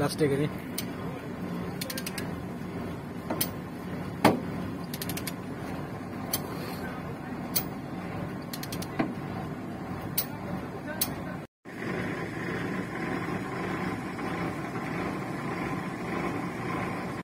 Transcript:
last करें